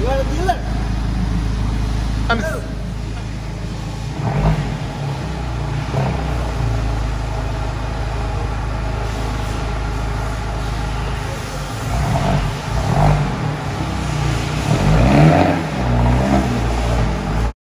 You are a dealer. I'm.